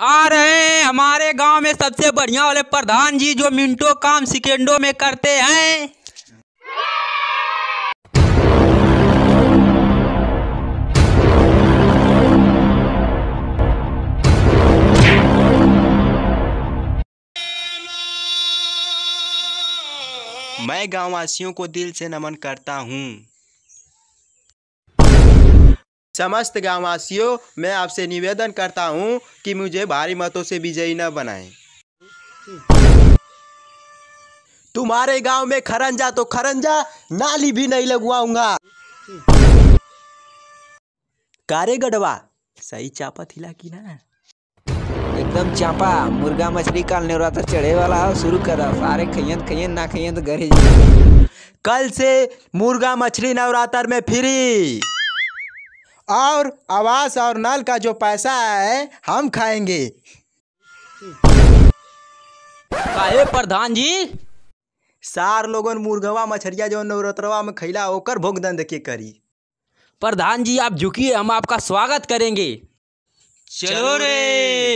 आ रहे हैं हमारे गाँव में सबसे बढ़िया वाले प्रधान जी जो मिनटों काम सेकेंडों में करते हैं। मैं गाँव वासियों को दिल से नमन करता हूँ। समस्त गाँव वासियों मैं आपसे निवेदन करता हूँ कि मुझे भारी मतों से विजयी न बनाएँ। तुम्हारे गाँव में खरंजा तो खरंजा नाली भी नहीं लगवाऊँगा। कारे गढ़वा। सही चापा थिला की ना? एकदम चापा। मुर्गा मछली काल नेवरात्र चढ़े वाला हो शुरू कर। सारे खइयन खइयन ना खइयन तो घरे कल से मुर्गा मछली नवरात्र में फ्री। और आवास और नल का जो पैसा है हम खाएँगे। काहे प्रधान जी? सार लोगन मुर्गवा मछरिया जो नवरत्रवा में खैला ओकर भोगदन के करी। प्रधान जी आप झुकिए हम आपका स्वागत करेंगे। चलो रे।